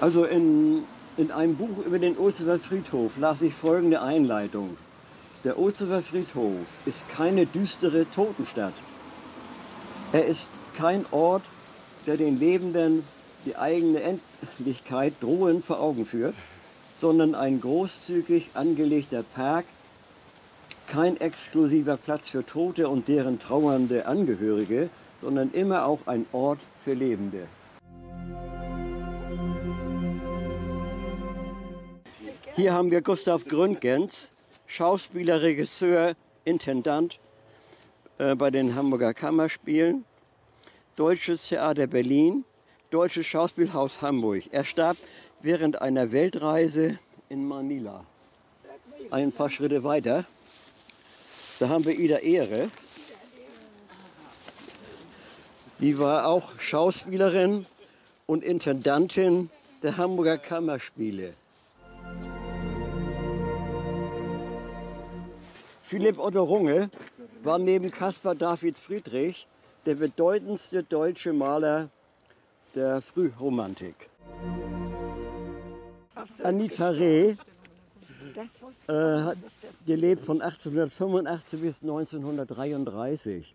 Also in, in einem Buch über den Ozewer Friedhof las ich folgende Einleitung. Der Ozewer Friedhof ist keine düstere Totenstadt. Er ist kein Ort, der den Lebenden die eigene Endlichkeit drohend vor Augen führt, sondern ein großzügig angelegter Park, kein exklusiver Platz für Tote und deren trauernde Angehörige, sondern immer auch ein Ort für Lebende. Hier haben wir Gustav Gründgens, Schauspieler, Regisseur, Intendant äh, bei den Hamburger Kammerspielen, Deutsches Theater Berlin, Deutsches Schauspielhaus Hamburg. Er starb während einer Weltreise in Manila. Ein paar Schritte weiter. Da haben wir Ida Ehre. Die war auch Schauspielerin und Intendantin der Hamburger Kammerspiele. Philipp Otto Runge war neben Caspar David Friedrich der bedeutendste deutsche Maler der Frühromantik. Anita Reh äh, hat gelebt von 1885 bis 1933.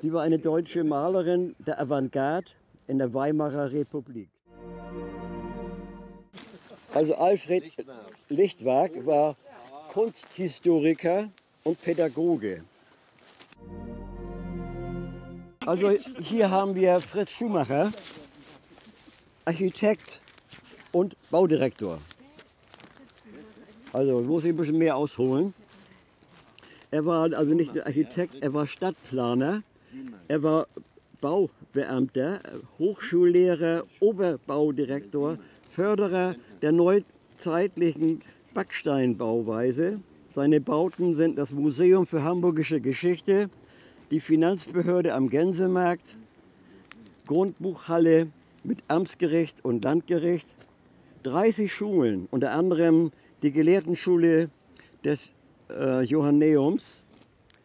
Sie war eine deutsche Malerin der Avantgarde in der Weimarer Republik. Also Alfred Lichtwag war Kunsthistoriker und Pädagoge. Also hier haben wir Fritz Schumacher, Architekt und Baudirektor. Also muss ich ein bisschen mehr ausholen. Er war also nicht nur Architekt, er war Stadtplaner, er war Baubeamter, Hochschullehrer, Oberbaudirektor, Förderer der neuzeitlichen Backsteinbauweise. Seine Bauten sind das Museum für Hamburgische Geschichte, die Finanzbehörde am Gänsemarkt, Grundbuchhalle mit Amtsgericht und Landgericht, 30 Schulen, unter anderem die Gelehrtenschule des äh, Johanneums,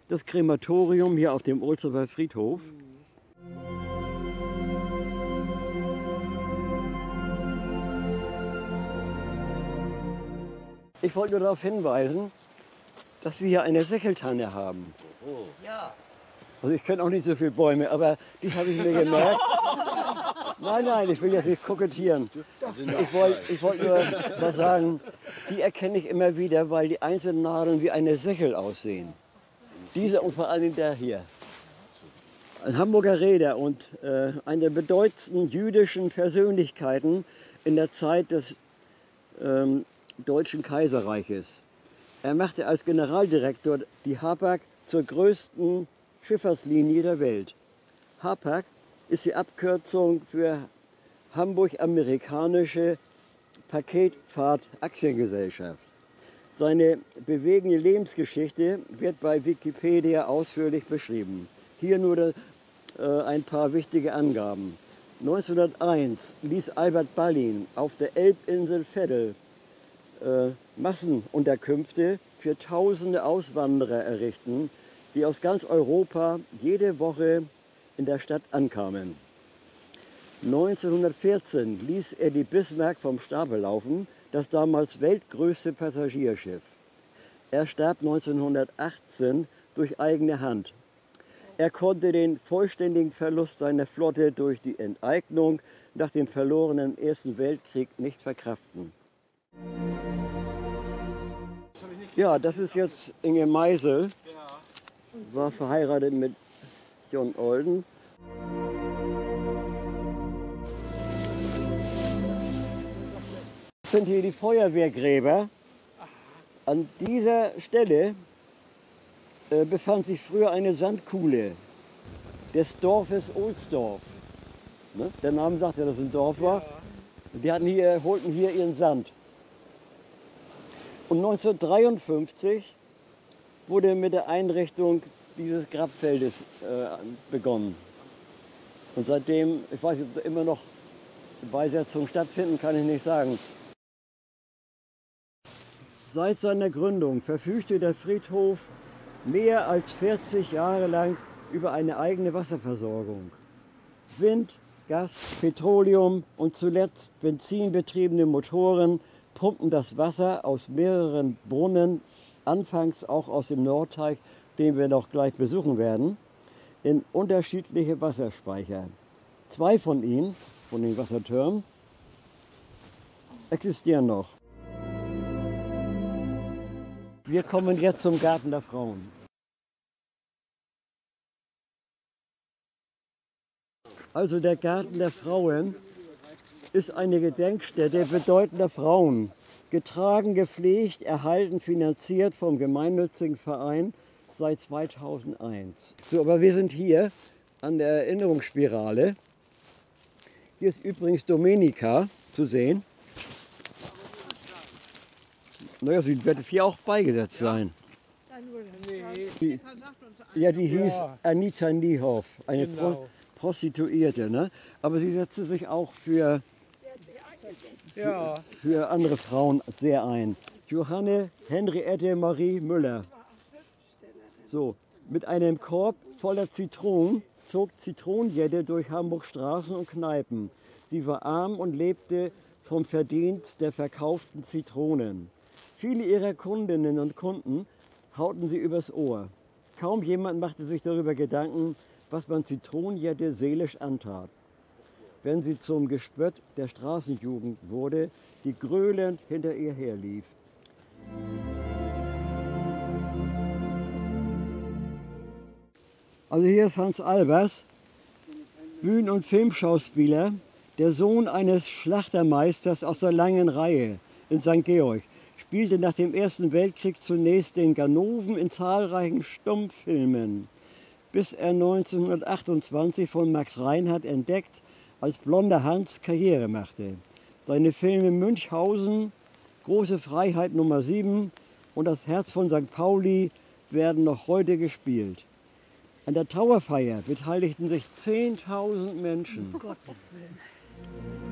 das Krematorium hier auf dem Ohlsdorfer Friedhof. Ich wollte nur darauf hinweisen, dass wir hier eine Sächeltanne haben. Ja. Also ich kenne auch nicht so viele Bäume, aber dies habe ich mir gemerkt. Nein, nein, ich will jetzt nicht kokettieren. Ich wollte wollt nur mal sagen, die erkenne ich immer wieder, weil die einzelnen Nadeln wie eine Sächel aussehen. Diese und vor allem der hier. Ein Hamburger Räder und äh, eine der bedeutendsten jüdischen Persönlichkeiten in der Zeit des ähm, Deutschen Kaiserreiches. Er machte als Generaldirektor die Hapag zur größten Schifffahrtslinie der Welt. Hapag ist die Abkürzung für Hamburg-Amerikanische Paketfahrt-Aktiengesellschaft. Seine bewegende Lebensgeschichte wird bei Wikipedia ausführlich beschrieben. Hier nur äh, ein paar wichtige Angaben. 1901 ließ Albert Ballin auf der Elbinsel Veddel äh, Massenunterkünfte für tausende Auswanderer errichten, die aus ganz Europa jede Woche in der Stadt ankamen. 1914 ließ er die Bismarck vom Stapel laufen, das damals weltgrößte Passagierschiff. Er starb 1918 durch eigene Hand. Er konnte den vollständigen Verlust seiner Flotte durch die Enteignung nach dem verlorenen Ersten Weltkrieg nicht verkraften. Ja, das ist jetzt Inge Meisel, war verheiratet mit John Olden. Das sind hier die Feuerwehrgräber. An dieser Stelle äh, befand sich früher eine Sandkuhle des Dorfes Ohlsdorf. Ne? Der Name sagt ja, dass es ein Dorf war. Die hatten hier, holten hier ihren Sand. Und 1953 wurde mit der Einrichtung dieses Grabfeldes äh, begonnen. Und seitdem, ich weiß nicht, ob immer noch Beisetzungen stattfinden, kann ich nicht sagen. Seit seiner Gründung verfügte der Friedhof mehr als 40 Jahre lang über eine eigene Wasserversorgung. Wind, Gas, Petroleum und zuletzt benzinbetriebene Motoren pumpen das Wasser aus mehreren Brunnen, anfangs auch aus dem Nordteich, den wir noch gleich besuchen werden, in unterschiedliche Wasserspeicher. Zwei von ihnen, von den Wassertürmen, existieren noch. Wir kommen jetzt zum Garten der Frauen. Also der Garten der Frauen ist eine Gedenkstätte bedeutender Frauen, getragen, gepflegt, erhalten, finanziert vom gemeinnützigen Verein seit 2001. So, aber wir sind hier an der Erinnerungsspirale. Hier ist übrigens Domenica zu sehen. Naja, sie wird hier auch beigesetzt sein. Die, ja, die hieß Anita Niehoff, eine Pro Genau. Prostituierte. Ne? Aber sie setzte sich auch für, Ja, für andere Frauen sehr ein. Johanne Henriette Marie Müller. So, mit einem Korb voller Zitronen zog Zitronenjette durch Hamburgs Straßen und Kneipen. Sie war arm und lebte vom Verdienst der verkauften Zitronen. Viele ihrer Kundinnen und Kunden hauten sie übers Ohr. Kaum jemand machte sich darüber Gedanken, was man Zitronenjette seelisch antat. Wenn sie zum Gespött der Straßenjugend wurde, die gröhlend hinter ihr herlief. Also hier ist Hans Albers, Bühnen- und Filmschauspieler, der Sohn eines Schlachtermeisters aus der langen Reihe in St. Georg. Spielte nach dem Ersten Weltkrieg zunächst den Ganoven in zahlreichen Stummfilmen, bis er 1928 von Max Reinhardt entdeckt als blonder Hans Karriere machte. Seine Filme Münchhausen, Große Freiheit Nummer 7 und Das Herz von St. Pauli werden noch heute gespielt. An der Trauerfeier beteiligten sich 10.000 Menschen. Gottes Willen.